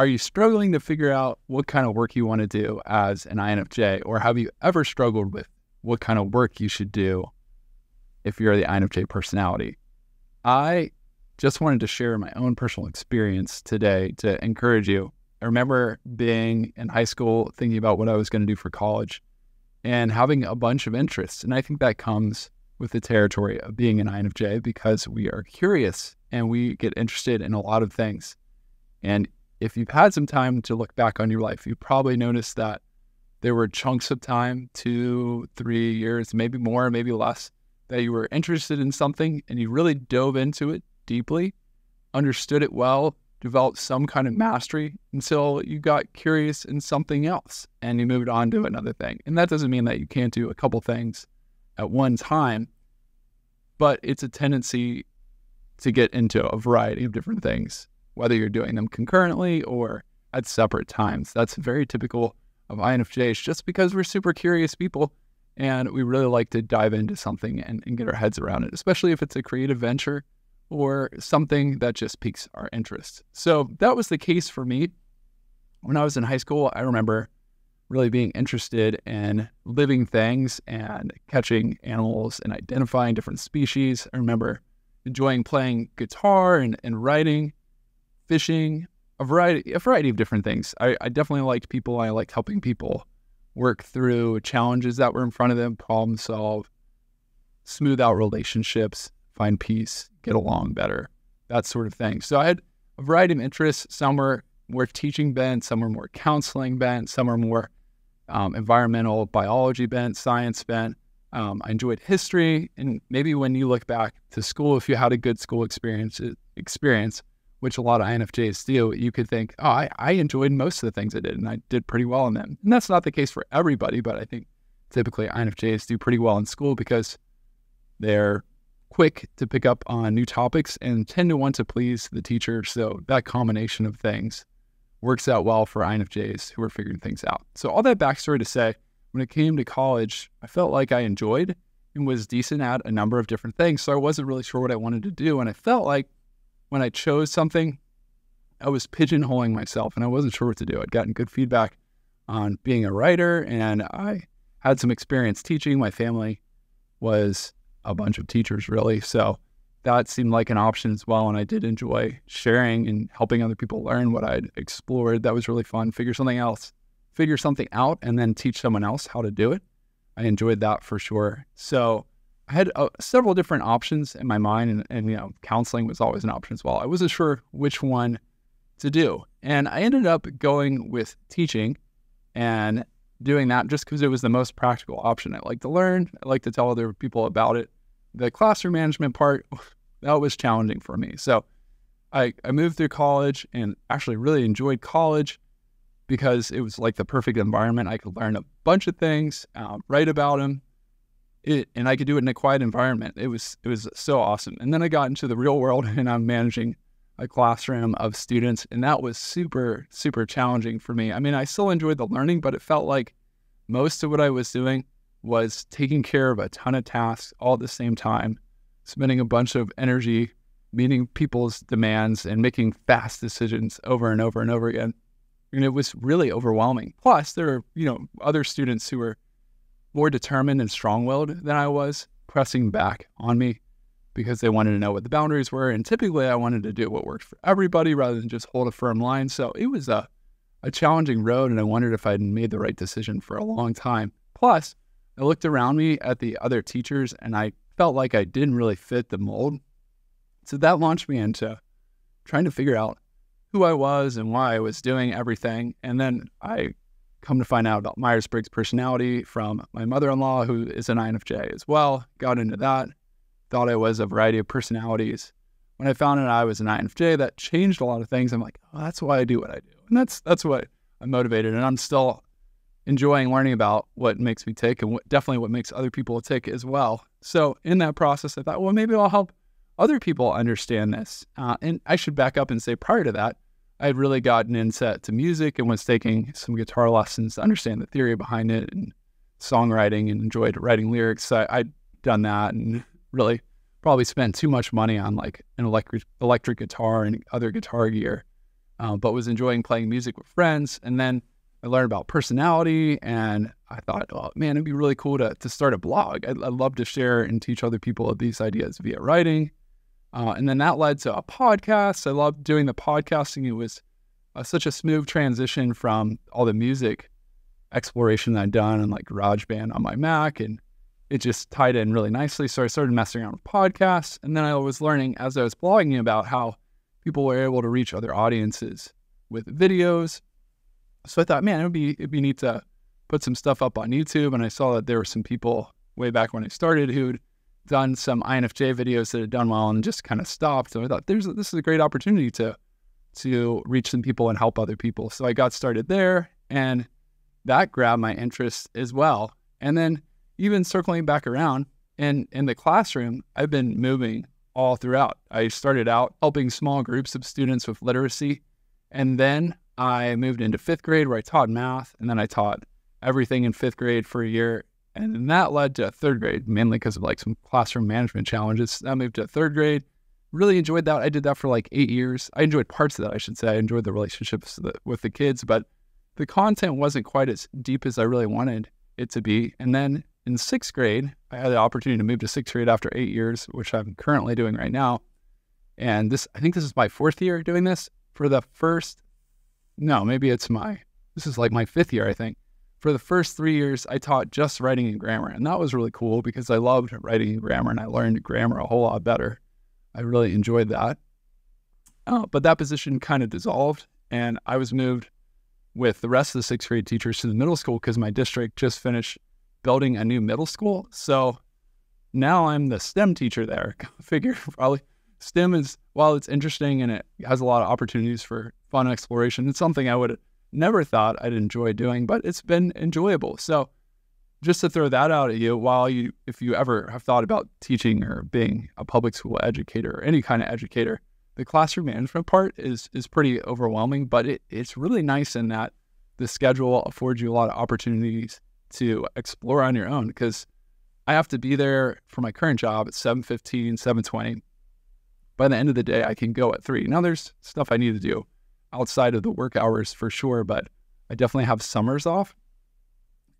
Are you struggling to figure out what kind of work you want to do as an INFJ, or have you ever struggled with what kind of work you should do if you're the INFJ personality? I just wanted to share my own personal experience today to encourage you. I remember being in high school, thinking about what I was going to do for college and having a bunch of interests. And I think that comes with the territory of being an INFJ because we are curious and we get interested in a lot of things. And if you've had some time to look back on your life, you probably noticed that there were chunks of time, two, three years, maybe more, maybe less, that you were interested in something and you really dove into it deeply, understood it well, developed some kind of mastery until you got curious in something else and you moved on to another thing. And that doesn't mean that you can't do a couple things at one time, but it's a tendency to get into a variety of different things, whether you're doing them concurrently or at separate times. That's very typical of INFJs just because we're super curious people and we really like to dive into something and, and get our heads around it, especially if it's a creative venture or something that just piques our interest. So that was the case for me. When I was in high school, I remember really being interested in living things and catching animals and identifying different species. I remember enjoying playing guitar and, and writing, fishing, a variety, a variety of different things. I, I definitely liked people. I liked helping people work through challenges that were in front of them, problem solve, smooth out relationships, find peace, get along better, that sort of thing. So I had a variety of interests. Some were more teaching bent, some were more counseling bent, some were more um, environmental biology bent, science bent. Um, I enjoyed history, and maybe when you look back to school, if you had a good school experience, experience, which a lot of INFJs do, you could think, oh, I, I enjoyed most of the things I did, and I did pretty well in them. And that's not the case for everybody, but I think typically INFJs do pretty well in school because they're quick to pick up on new topics and tend to want to please the teacher. So that combination of things works out well for INFJs who are figuring things out. So all that backstory to say, when it came to college, I felt like I enjoyed and was decent at a number of different things. So I wasn't really sure what I wanted to do. And I felt like when I chose something, I was pigeonholing myself and I wasn't sure what to do. I'd gotten good feedback on being a writer and I had some experience teaching. My family was a bunch of teachers, really. So that seemed like an option as well. And I did enjoy sharing and helping other people learn what I'd explored. That was really fun. Figure something else, figure something out, and then teach someone else how to do it. I enjoyed that for sure. So I had uh, several different options in my mind, and, and you know, counseling was always an option as well. I wasn't sure which one to do, and I ended up going with teaching, and doing that just because it was the most practical option. I like to learn. I like to tell other people about it. The classroom management part, that was challenging for me. So I, I moved through college and actually really enjoyed college because it was like the perfect environment. I could learn a bunch of things, uh, write about them, it, and I could do it in a quiet environment. It was it was so awesome. And then I got into the real world and I'm managing a classroom of students. And that was super, super challenging for me. I mean, I still enjoyed the learning, but it felt like most of what I was doing was taking care of a ton of tasks all at the same time, spending a bunch of energy meeting people's demands and making fast decisions over and over and over again. And it was really overwhelming. Plus, there are, you know, other students who were more determined and strong-willed than I was, pressing back on me because they wanted to know what the boundaries were. And typically, I wanted to do what worked for everybody rather than just hold a firm line. So it was a, a challenging road. And I wondered if I'd made the right decision for a long time. Plus, I looked around me at the other teachers and I felt like I didn't really fit the mold. So that launched me into trying to figure out who I was and why I was doing everything. And then I come to find out about Myers Briggs personality from my mother in law, who is an INFJ as well. Got into that thought I was a variety of personalities. When I found out I was an INFJ, that changed a lot of things. I'm like, oh, that's why I do what I do, and that's that's what I'm motivated, and I'm still enjoying learning about what makes me tick and what, definitely what makes other people tick as well. So in that process, I thought, well, maybe I'll help other people understand this. Uh, and I should back up and say, prior to that, I had really gotten into to music and was taking some guitar lessons to understand the theory behind it and songwriting and enjoyed writing lyrics. So I, I'd done that and really probably spent too much money on like an electric electric guitar and other guitar gear uh, but was enjoying playing music with friends. And then I learned about personality, and I thought, oh man, it'd be really cool to to start a blog. I'd, I'd love to share and teach other people these ideas via writing. Uh, and then that led to a podcast. I loved doing the podcasting. It was uh, such a smooth transition from all the music exploration that I'd done and like GarageBand on my Mac, and it just tied in really nicely. So I started messing around with podcasts, and then I was learning as I was blogging about how people were able to reach other audiences with videos. So I thought, man, it would be it'd be neat to put some stuff up on YouTube. And I saw that there were some people way back when I started who'd done some INFJ videos that had done well and just kind of stopped. So I thought, there's this is a great opportunity to to reach some people and help other people. So I got started there, and that grabbed my interest as well. And then even circling back around in in the classroom, I've been moving all throughout. I started out helping small groups of students with literacy, and then I moved into fifth grade where I taught math, and then I taught everything in fifth grade for a year. And then that led to third grade, mainly because of like some classroom management challenges. I moved to third grade. Really enjoyed that. I did that for like eight years. I enjoyed parts of that, I should say. I enjoyed the relationships with the kids, but the content wasn't quite as deep as I really wanted it to be. And then in sixth grade, I had the opportunity to move to sixth grade after eight years, which I'm currently doing right now. And this, I think this is my fourth year doing this. For the first, no, maybe it's my, this is like my fifth year, I think. For the first three years, I taught just writing and grammar. And that was really cool because I loved writing and grammar and I learned grammar a whole lot better. I really enjoyed that. Uh, but that position kind of dissolved and I was moved with the rest of the sixth grade teachers to the middle school because my district just finished building a new middle school. So now I'm the STEM teacher there. Figure probably STEM is, while it's interesting and it has a lot of opportunities for fun exploration, it's something I would never thought I'd enjoy doing, but it's been enjoyable. So just to throw that out at you, while you, if you ever have thought about teaching or being a public school educator or any kind of educator, the classroom management part is is pretty overwhelming, but it, it's really nice in that the schedule affords you a lot of opportunities to explore on your own because I have to be there for my current job at 7:15, 7:20. By the end of the day, I can go at 3. Now there's stuff I need to do outside of the work hours for sure, but I definitely have summers off.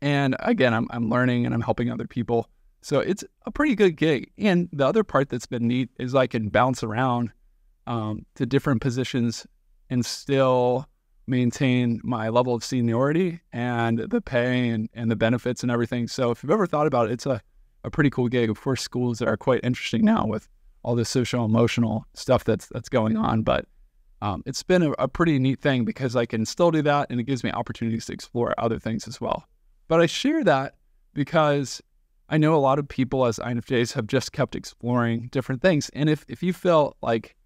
And again, I'm I'm learning and I'm helping other people. So it's a pretty good gig. And the other part that's been neat is I can bounce around um, to different positions and still maintain my level of seniority and the pay and, and the benefits and everything. So if you've ever thought about it, it's a, a pretty cool gig. Of course, schools are quite interesting now with all this social emotional stuff that's that's going on. But um, it's been a, a, pretty neat thing because I can still do that and it gives me opportunities to explore other things as well. But I share that because I know a lot of people as INFJs have just kept exploring different things. And if, if you feel like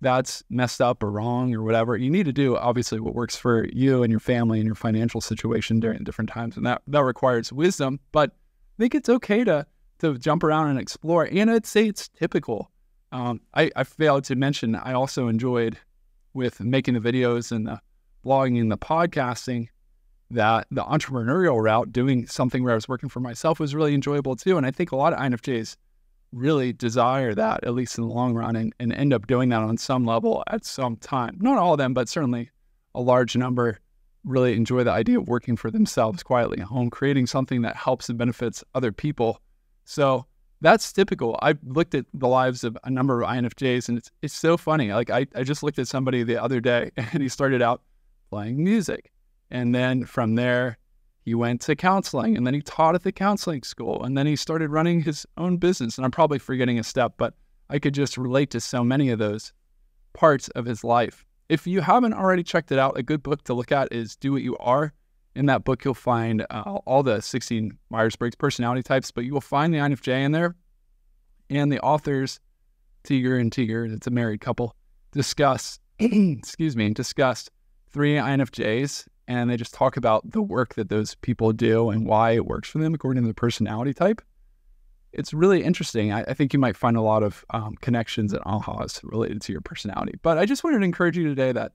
that's messed up or wrong or whatever, you need to do obviously what works for you and your family and your financial situation during different times. And that, that requires wisdom. But I think it's okay to to jump around and explore. And I'd say it's typical. Um, I, I failed to mention I also enjoyed with making the videos and the blogging and the podcasting that the entrepreneurial route, doing something where I was working for myself was really enjoyable too. And I think a lot of INFJs really desire that, at least in the long run, and, and end up doing that on some level at some time. Not all of them, but certainly a large number really enjoy the idea of working for themselves quietly at home, creating something that helps and benefits other people. So that's typical. I've looked at the lives of a number of INFJs and it's it's so funny. Like I, I just looked at somebody the other day and he started out playing music. And then from there he went to counseling and then he taught at the counseling school and then he started running his own business. And I'm probably forgetting a step, but I could just relate to so many of those parts of his life. If you haven't already checked it out, a good book to look at is Do What You Are. In that book, you'll find uh, all the 16 Myers Briggs personality types, but you will find the INFJ in there. And the authors, Tieger and Tieger, it's a married couple, discuss, excuse me, discussed three INFJs and they just talk about the work that those people do and why it works for them according to the personality type. It's really interesting. I, I think you might find a lot of um, connections and ahas related to your personality. But I just wanted to encourage you today that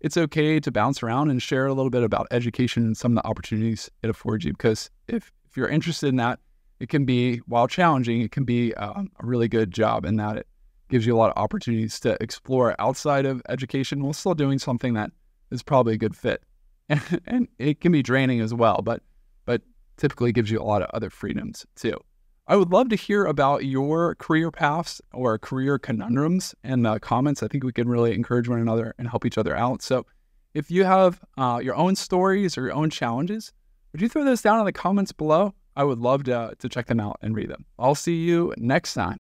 it's okay to bounce around and share a little bit about education and some of the opportunities it affords you. Because if, if you're interested in that, it can be, while challenging, it can be um, a really good job in that it gives you a lot of opportunities to explore outside of education while still doing something that is probably a good fit. And, and it can be draining as well, but but typically gives you a lot of other freedoms too. I would love to hear about your career paths or career conundrums and the comments. I think we can really encourage one another and help each other out. So if you have uh, your own stories or your own challenges, would you throw those down in the comments below? I would love to, to check them out and read them. I'll see you next time.